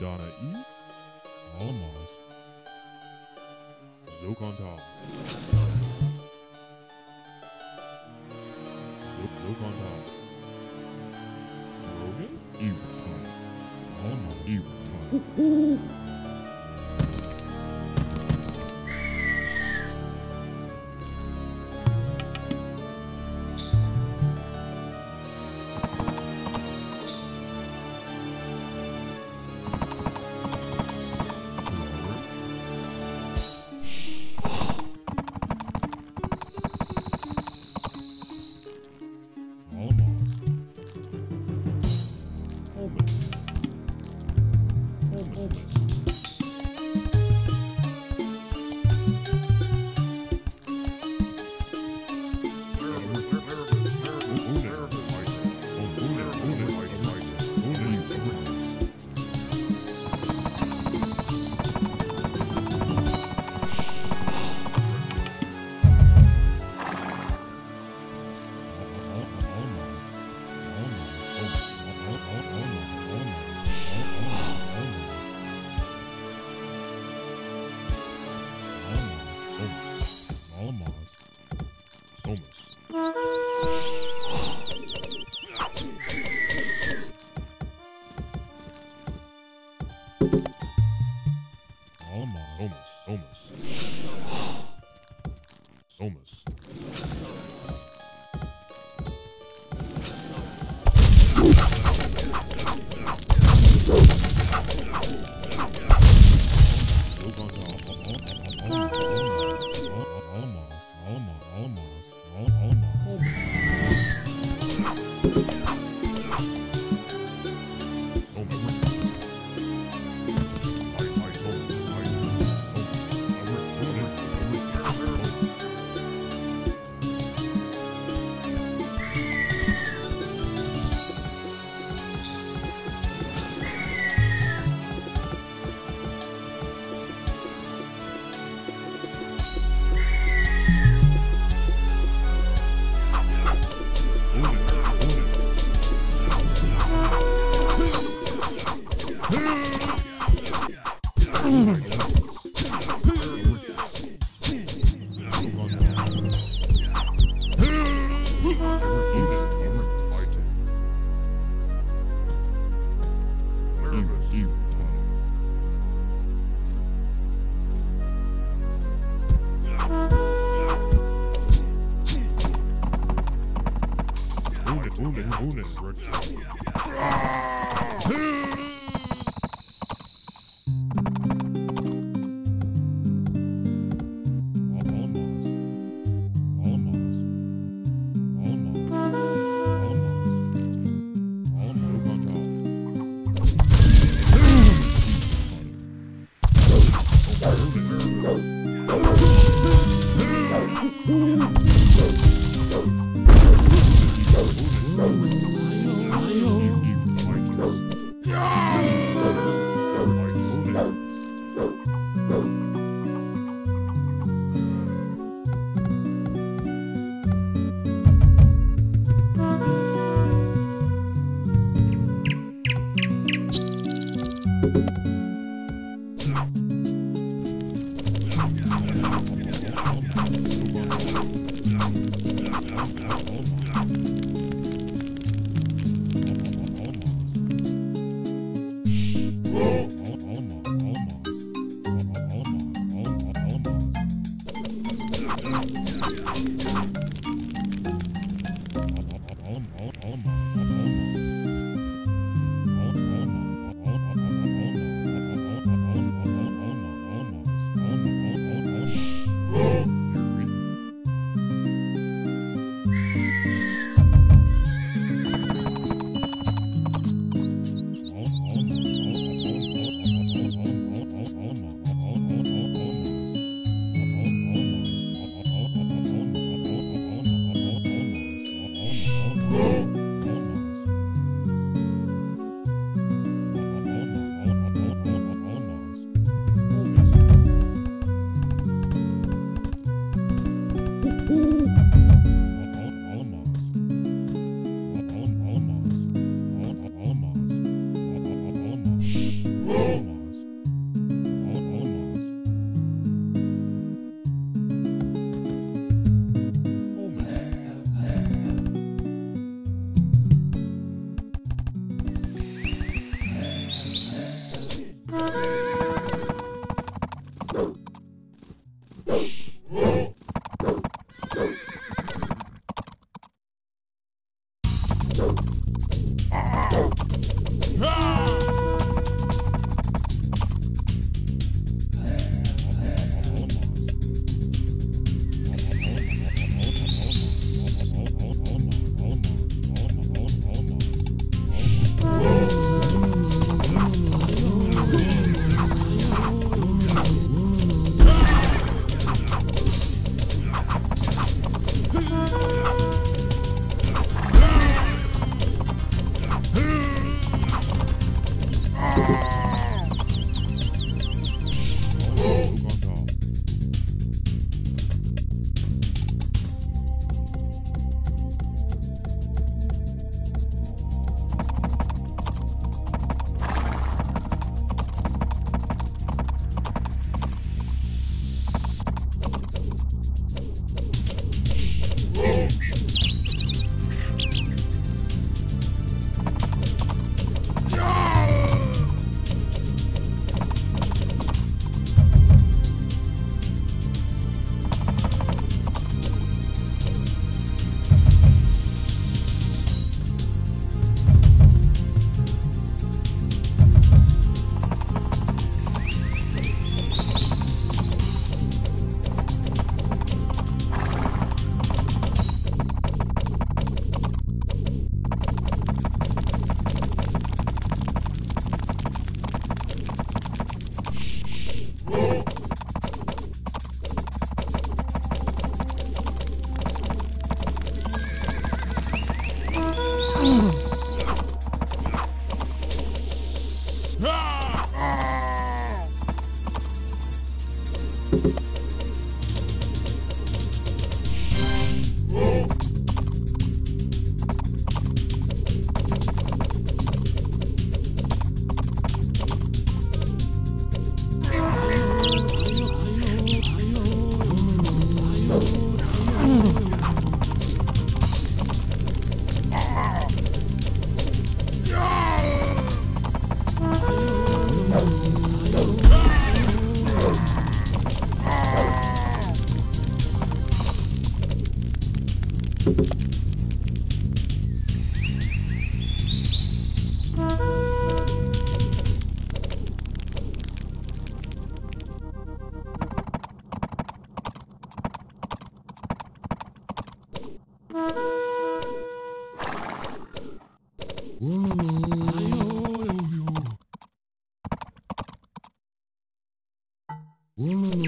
Donna E. Almaz. Zokantal. Zokantal. Rogan? Everton. Almaz. Everton. Unen, Unen, Unen, Unen.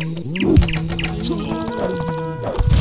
Thank you.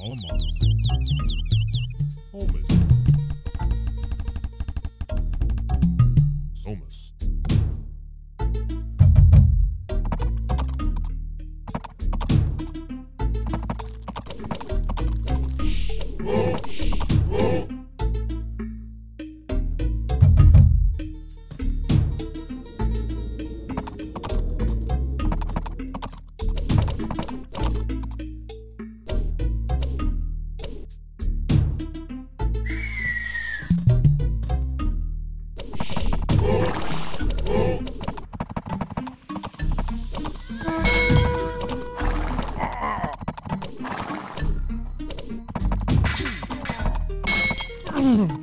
Mama. Mm-hmm.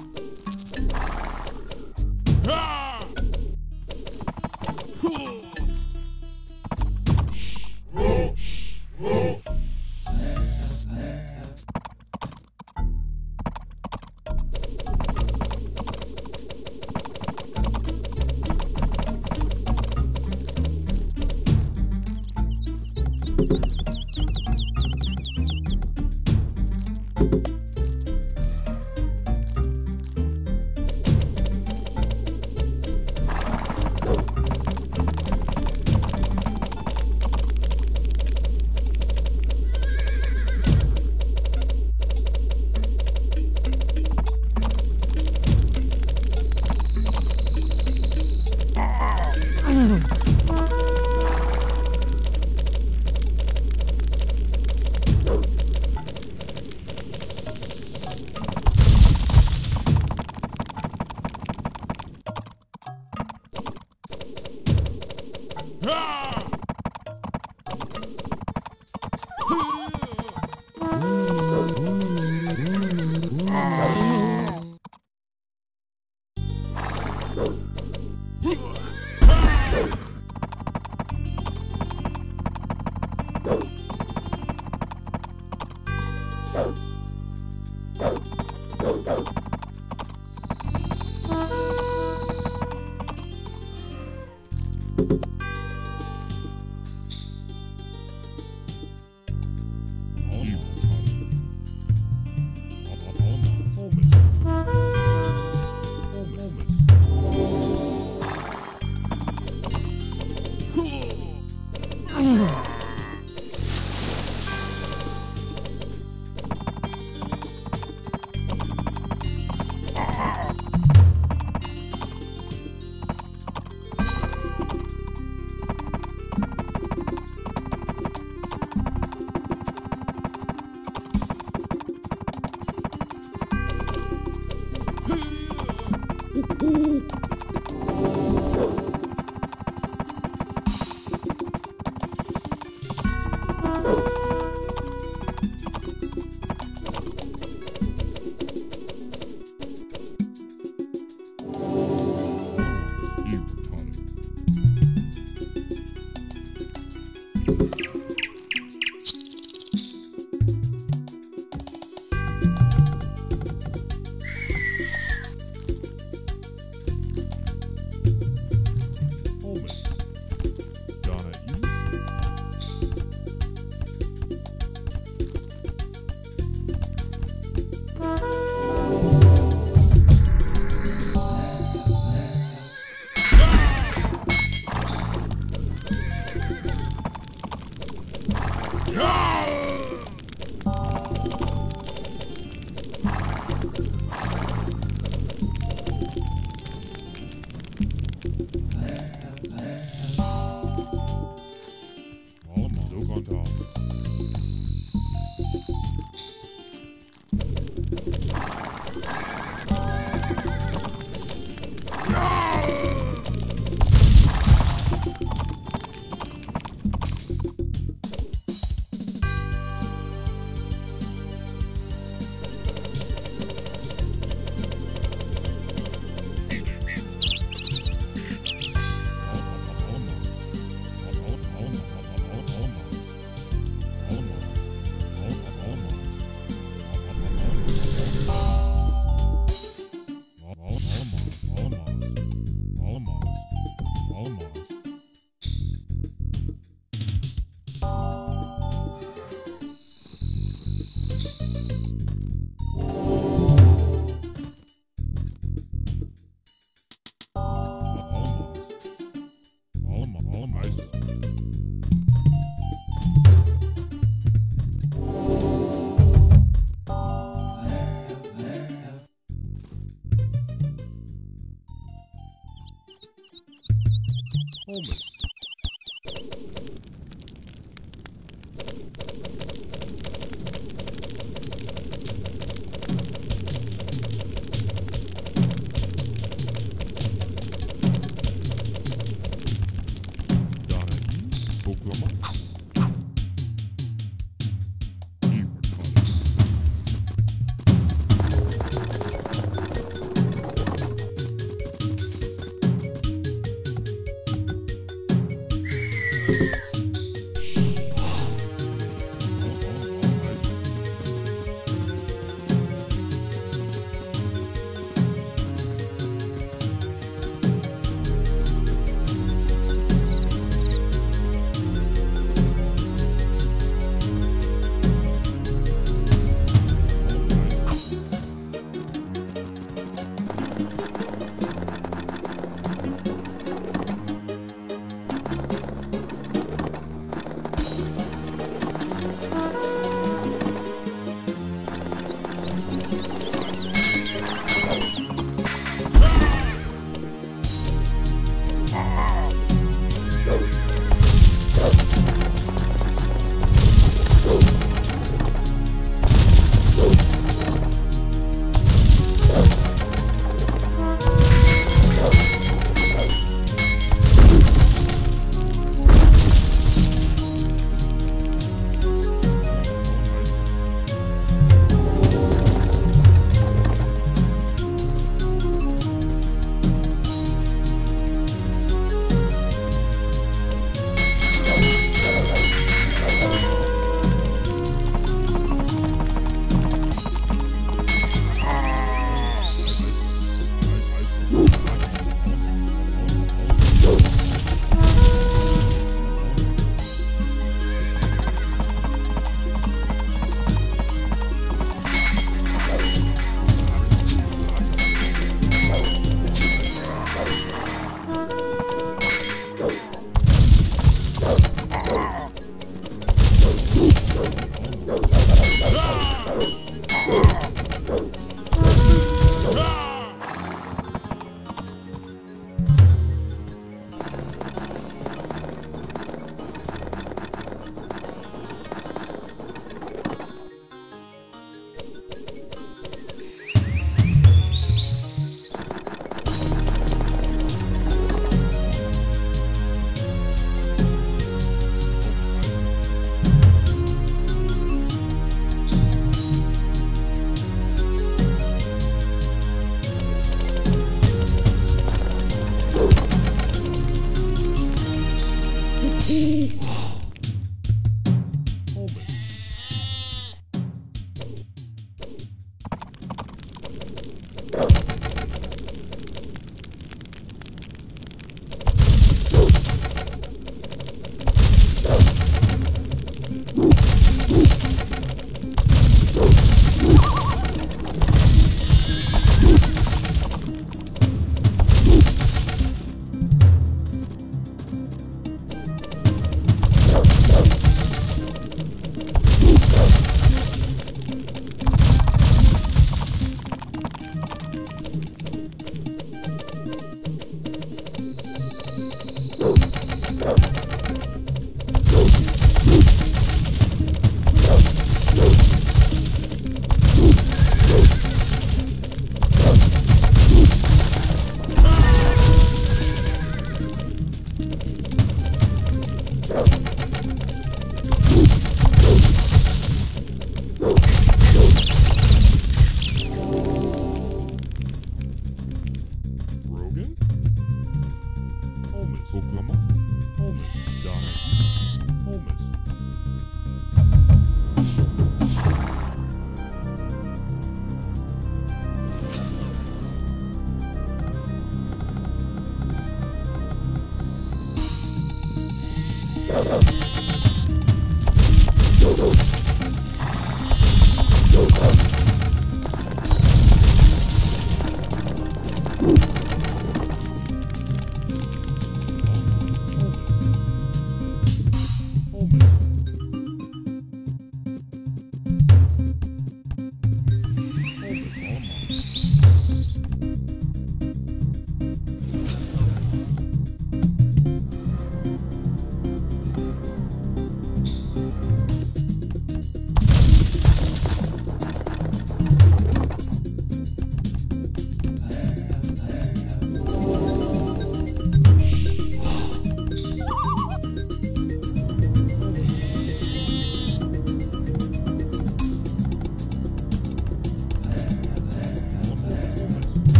Mm-hmm. moment.